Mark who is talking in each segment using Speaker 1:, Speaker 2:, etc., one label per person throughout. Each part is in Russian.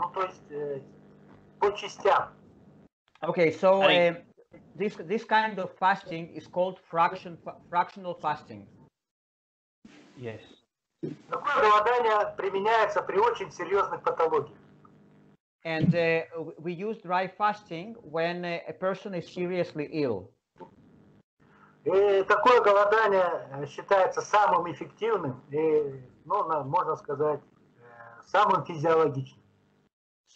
Speaker 1: ну то есть э, по частям.
Speaker 2: Okay, so uh, this this kind of fasting is called fraction fractional fasting.
Speaker 3: Yes.
Speaker 1: Такое голодание применяется при очень серьезных патологиях.
Speaker 2: And uh, we use dry fasting when uh, a person is seriously ill.
Speaker 1: И такое голодание э, считается самым эффективным и, ну, можно сказать, э, самым физиологичным.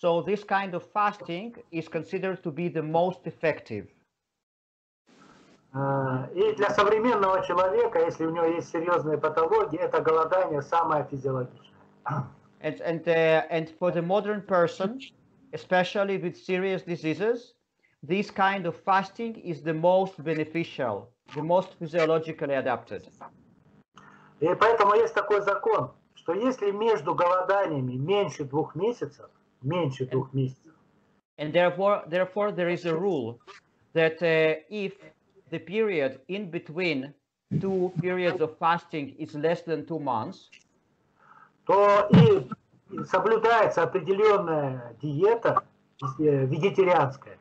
Speaker 2: So this kind of fasting is considered to be the most effective.
Speaker 1: Э, И для современного человека, если у него есть серьезные патологии, это голодание самое физиологичное.
Speaker 2: And and uh, and for the modern person, especially with serious diseases, this kind of fasting is the most beneficial, the most physiologically adapted.
Speaker 1: И поэтому есть такой закон, что если между голоданиями меньше двух месяцев, меньше двух месяцев,
Speaker 2: And therefore, therefore, there is a rule that uh, if the period in between two periods of fasting is less than two months,
Speaker 1: то и соблюдается определенная диета э, вегетарианская.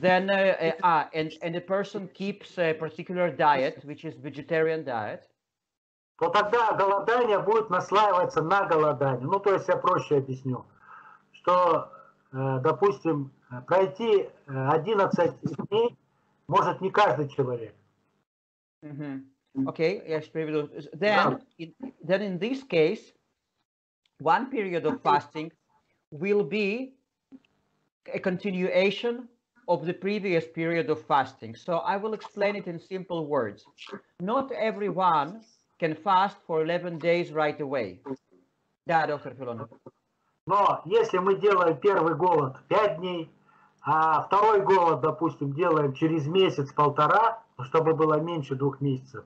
Speaker 2: then uh, uh, ah, and and the person keeps a particular diet, which is vegetarian diet,
Speaker 1: то тогда голодание будет наслаиваться на голодание. Ну, то есть я проще объясню, что, э, допустим, э, пройти э, 11 дней может не каждый человек.
Speaker 2: Mhm. Okay, yes, приведу. Then, in, then in this case, one period of fasting will be a continuation of the previous period of fasting. So I will explain it in simple words. Not everyone can fast for 11 days right away. Да, доктор Филонов.
Speaker 1: Но если мы делаем первый голод 5 дней, а второй голод, допустим, делаем через месяц-полтора, чтобы было меньше двух месяцев,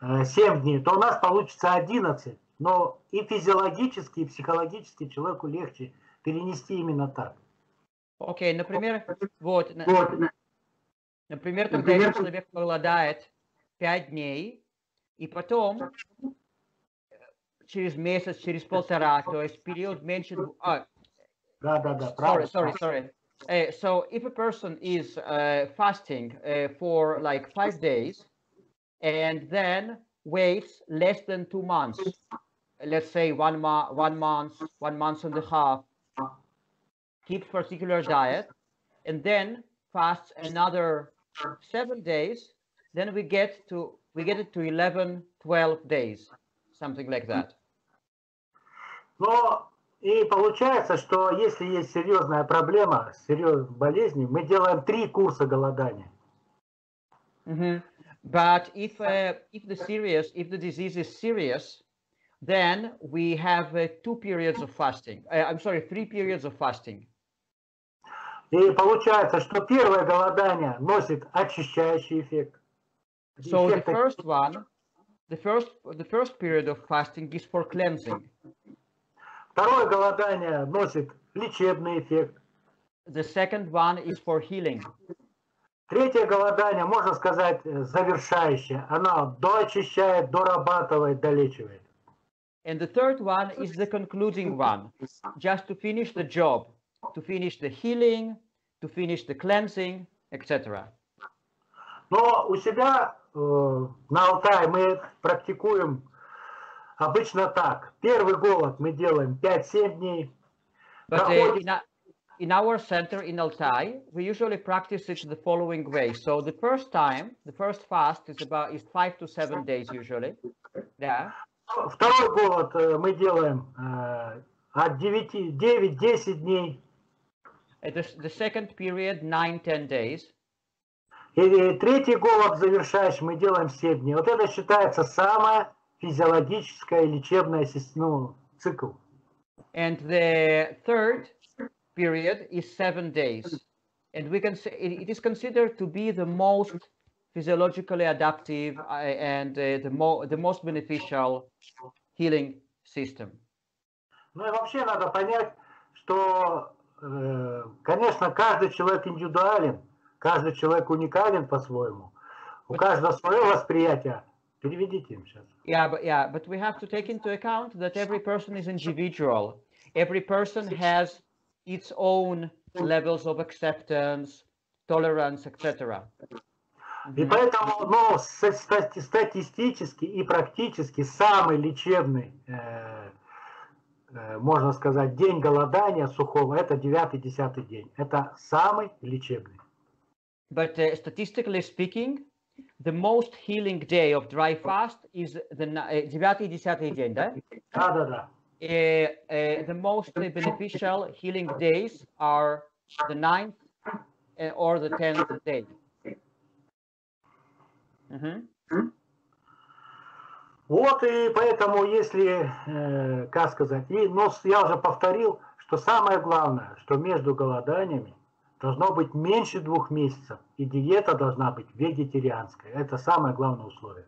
Speaker 1: 7 дней, то у нас получится 11. Но и физиологически, и психологически человеку легче перенести именно так.
Speaker 2: Окей, например, вот,
Speaker 1: Вот.
Speaker 2: Например, когда этот человек голодает 5 дней, и потом э, через месяц, через полтора, то есть период меньше... дву- а,
Speaker 1: Да, да, да,
Speaker 2: sorry,
Speaker 1: правда.
Speaker 2: sorry, sorry. Uh, so if a person is uh, fasting uh, for like five days and then waits less than two months, let's say one, mo- one month, one month and a half, keeps particular diet, and then fasts another seven days, then we get to we get it to 11, 12 days, something like that.
Speaker 1: Но и получается, что если есть серьезная проблема, серьезная болезнь, мы делаем три курса голодания.
Speaker 2: Mhm. But if uh, if the serious if the disease is serious, then we have uh, two periods of fasting. Uh, I'm sorry, three periods of fasting.
Speaker 1: И получается, что первое голодание носит очищающий эффект.
Speaker 2: So the first one, the first the first period of fasting is for cleansing.
Speaker 1: Второе голодание носит лечебный эффект.
Speaker 2: The second one is for healing.
Speaker 1: Третье голодание, можно сказать, э, завершающее. Оно доочищает, дорабатывает, долечивает.
Speaker 2: And the third one is the concluding one, just to finish the job, to finish the healing, to finish the cleansing, etc.
Speaker 1: Но у себя э, на Алтае мы практикуем обычно так. Первый голод мы делаем 5-7 дней.
Speaker 2: But uh, in, a, in our center in Altai, we usually practice it the following way. So the first time, the first fast is about is five to seven days usually. Yeah.
Speaker 1: Второй голод э, мы делаем э, от 9, 9-10 дней.
Speaker 2: Uh, The, the second period, nine, ten days.
Speaker 1: И третий голод завершающий мы делаем 7 дней. Вот это считается самая физиологическая лечебная сис- ну, цикл.
Speaker 2: And the third period is seven days. And we can say it, it is considered to be the most physiologically adaptive uh, and uh, the, mo- the most beneficial healing system.
Speaker 1: Ну и вообще надо понять, что, э, конечно, каждый человек индивидуален, каждый человек уникален по-своему. У каждого свое восприятие. Переведите им сейчас.
Speaker 2: Yeah, but yeah, but we have to take into account that every person is individual. every person has its own levels of acceptance, tolerance, etc.
Speaker 1: И поэтому, ну, статистически и практически самый лечебный, э, э, можно сказать, день голодания сухого, это 9-10 день. Это самый лечебный.
Speaker 2: But uh, statistically speaking, the most healing day of dry fast is the ni- uh, 9-10 день, да?
Speaker 1: Да-да-да.
Speaker 2: Uh, uh, the most beneficial healing days are the 9th uh, or the 10th day. Мгм.
Speaker 1: Вот и поэтому, если, э, как сказать, и, с- я уже повторил, что самое главное, что между голоданиями должно быть меньше двух месяцев, и диета должна быть вегетарианская. Это самое главное условие.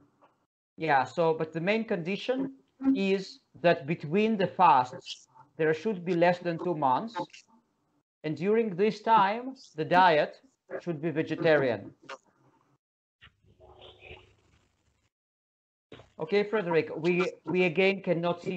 Speaker 2: Yeah, so but the main condition is that between the fasts there should be less than two months, and during this time the diet should be vegetarian. Okay, Frederick, we we again cannot see